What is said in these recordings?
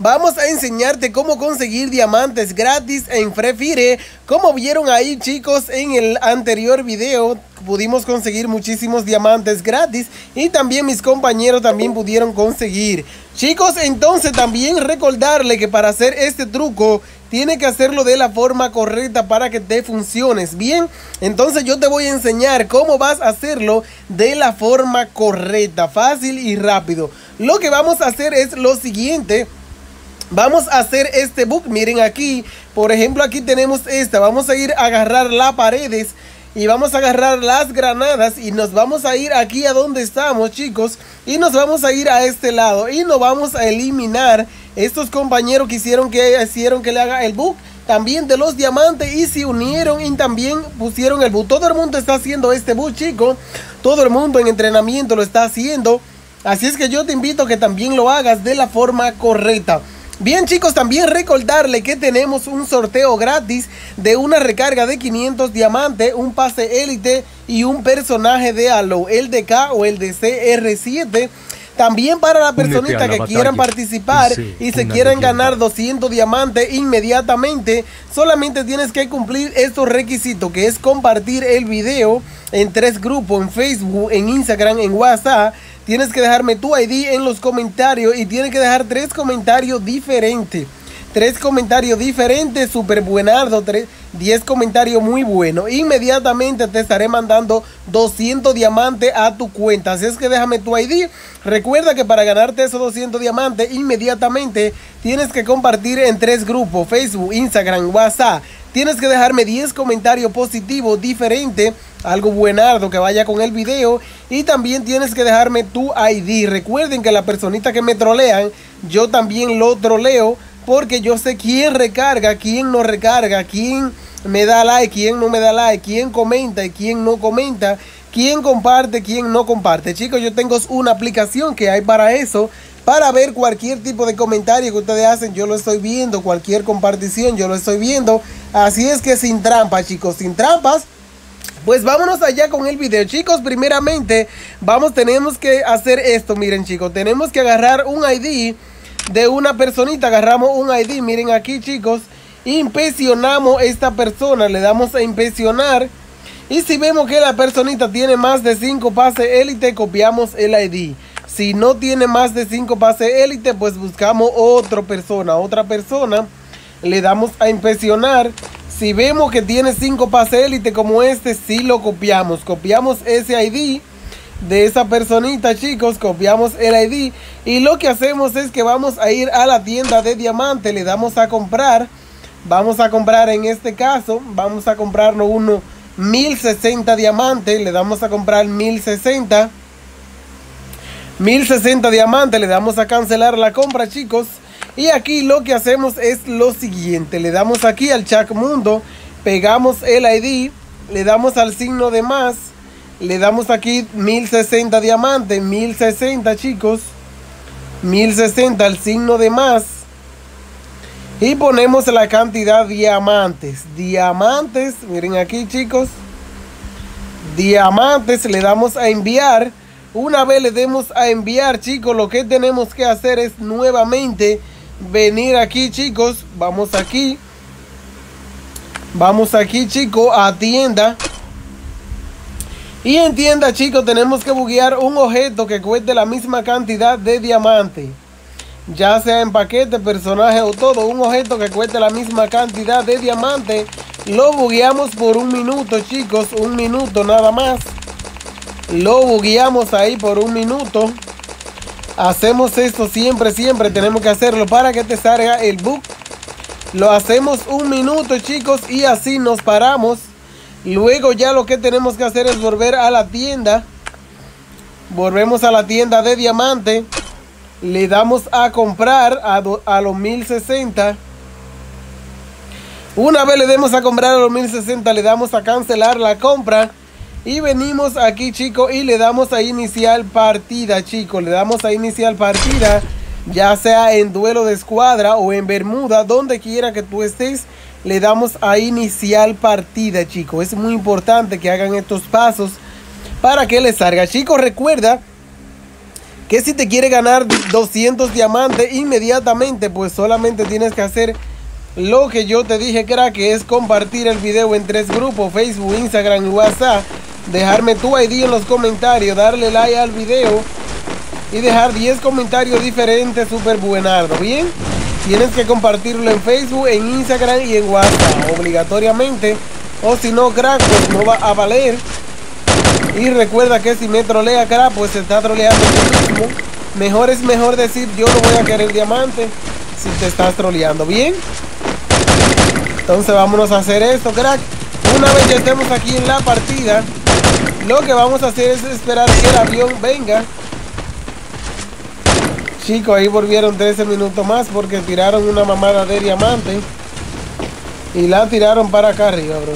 vamos a enseñarte cómo conseguir diamantes gratis en Free Fire. Como vieron ahí chicos en el anterior video, pudimos conseguir muchísimos diamantes gratis y también mis compañeros también pudieron conseguir. Chicos, entonces también recordarle que para hacer este truco tiene que hacerlo de la forma correcta para que te funciones bien. Entonces yo te voy a enseñar cómo vas a hacerlo de la forma correcta, fácil y rápido. Lo que vamos a hacer es lo siguiente. Vamos a hacer este book, miren aquí, por ejemplo aquí tenemos esta, vamos a ir a agarrar las paredes y vamos a agarrar las granadas y nos vamos a ir aquí a donde estamos chicos y nos vamos a ir a este lado y nos vamos a eliminar estos compañeros que hicieron que que le haga el book también de los diamantes y se unieron y también pusieron el book. Todo el mundo está haciendo este book chicos todo el mundo en entrenamiento lo está haciendo. Así es que yo te invito a que también lo hagas de la forma correcta Bien chicos, también recordarle que tenemos un sorteo gratis de una recarga de 500 diamantes, un pase élite y un personaje de Halo, el de K o el de CR7. También para la personita que quieran participar y se quieran ganar 200 diamantes inmediatamente, solamente tienes que cumplir estos requisitos, que es compartir el video en tres grupos, en Facebook, en Instagram, en WhatsApp tienes que dejarme tu ID en los comentarios y tienes que dejar tres comentarios diferentes. Tres comentarios diferentes, súper buenardo, 10 comentarios muy buenos. Inmediatamente te estaré mandando 200 diamantes a tu cuenta. Así es que déjame tu ID. Recuerda que para ganarte esos 200 diamantes, inmediatamente tienes que compartir en tres grupos, Facebook, Instagram, WhatsApp. Tienes que dejarme 10 comentarios positivos diferentes, algo buenardo que vaya con el video. Y también tienes que dejarme tu ID. Recuerden que la personita que me trolean, yo también lo troleo. Porque yo sé quién recarga, quién no recarga, quién me da like, quién no me da like, quién comenta y quién no comenta, quién comparte, quién no comparte. Chicos, yo tengo una aplicación que hay para eso para ver cualquier tipo de comentario que ustedes hacen, yo lo estoy viendo, cualquier compartición, yo lo estoy viendo. Así es que sin trampas, chicos, sin trampas. Pues vámonos allá con el video, chicos. Primeramente, vamos, tenemos que hacer esto, miren, chicos. Tenemos que agarrar un ID de una personita. Agarramos un ID, miren aquí, chicos. Impresionamos esta persona, le damos a impresionar. Y si vemos que la personita tiene más de 5 pases élite, copiamos el ID. Si no tiene más de 5 pases élite, pues buscamos otra persona, otra persona. Le damos a impresionar. Si vemos que tiene 5 pases élite como este, si lo copiamos. Copiamos ese ID de esa personita, chicos. Copiamos el ID. Y lo que hacemos es que vamos a ir a la tienda de diamante. Le damos a comprar. Vamos a comprar en este caso. Vamos a comprarnos uno 1060 diamantes. Le damos a comprar 1060. 1060 diamantes, le damos a cancelar la compra chicos y aquí lo que hacemos es lo siguiente, le damos aquí al chat mundo, pegamos el ID, le damos al signo de más, le damos aquí 1060 diamantes, 1060 chicos, 1060 al signo de más. Y ponemos la cantidad diamantes, diamantes, miren aquí chicos, diamantes, le damos a enviar. Una vez le demos a enviar, chicos, lo que tenemos que hacer es nuevamente venir aquí, chicos. Vamos aquí. Vamos aquí, chicos, a tienda. Y en tienda, chicos, tenemos que buguear un objeto que cueste la misma cantidad de diamante. Ya sea en paquete, personaje o todo. Un objeto que cueste la misma cantidad de diamante. Lo bugueamos por un minuto, chicos. Un minuto nada más. Lo bugueamos ahí por un minuto. Hacemos esto siempre, siempre tenemos que hacerlo para que te salga el bug. Lo hacemos un minuto, chicos, y así nos paramos. Luego ya lo que tenemos que hacer es volver a la tienda. Volvemos a la tienda de diamante. Le damos a comprar a, a los 1060. Una vez le demos a comprar a los 1060, le damos a cancelar la compra. Y venimos aquí chicos y le damos a iniciar partida chicos. Le damos a iniciar partida. Ya sea en duelo de escuadra o en Bermuda. Donde quiera que tú estés. Le damos a iniciar partida chicos. Es muy importante que hagan estos pasos. Para que les salga chicos recuerda que si te quiere ganar 200 diamantes inmediatamente, pues solamente tienes que hacer lo que yo te dije, crack, que es compartir el video en tres grupos, Facebook, Instagram y WhatsApp, dejarme tu ID en los comentarios, darle like al video y dejar 10 comentarios diferentes súper buenardo, ¿bien? Tienes que compartirlo en Facebook, en Instagram y en WhatsApp, obligatoriamente. O si no, crack, pues no va a valer. Y recuerda que si me trolea, crack, pues se está troleando tú mismo. Mejor es mejor decir yo no voy a querer diamante si te estás troleando, ¿bien? Entonces vámonos a hacer esto, crack. Una vez ya estemos aquí en la partida, lo que vamos a hacer es esperar que el avión venga. Chicos, ahí volvieron 13 minutos más porque tiraron una mamada de diamante. Y la tiraron para acá arriba, bro.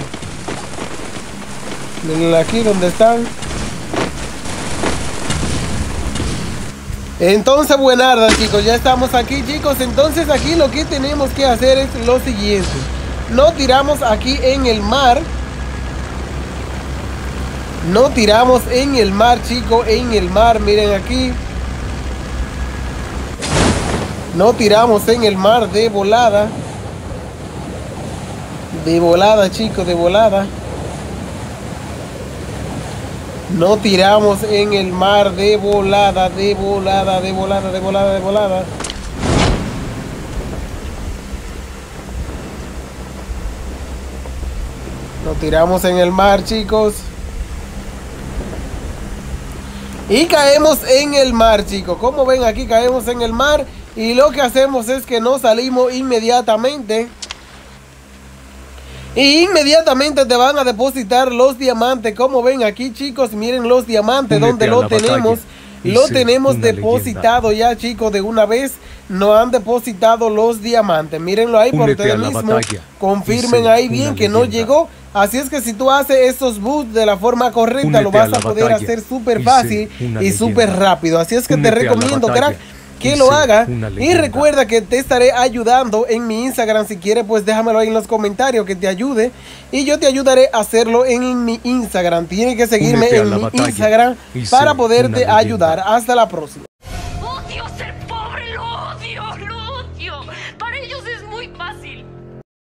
Aquí donde están. Entonces, buenarda, chicos. Ya estamos aquí, chicos. Entonces, aquí lo que tenemos que hacer es lo siguiente. No tiramos aquí en el mar. No tiramos en el mar, chicos. En el mar, miren aquí. No tiramos en el mar de volada. De volada, chicos, de volada. No tiramos en el mar de volada, de volada, de volada, de volada, de volada. No tiramos en el mar, chicos. Y caemos en el mar, chicos. Como ven aquí, caemos en el mar. Y lo que hacemos es que nos salimos inmediatamente. Y inmediatamente te van a depositar los diamantes. Como ven aquí, chicos, miren los diamantes donde lo tenemos. Lo tenemos depositado ya, chicos, de una vez. No han depositado los diamantes. Mírenlo ahí por ustedes mismos. Confirmen ahí bien que no llegó. Así es que si tú haces estos boosts de la forma correcta, lo vas a, poder hacer súper fácil y súper rápido. Así es que te recomiendo, crack que lo haga. Y recuerda que te estaré ayudando en mi Instagram. Si quieres, pues déjamelo ahí en los comentarios que te ayude. Y yo te ayudaré a hacerlo en mi Instagram. Tienes que seguirme en mi Instagram para poderte ayudar. Hasta la próxima.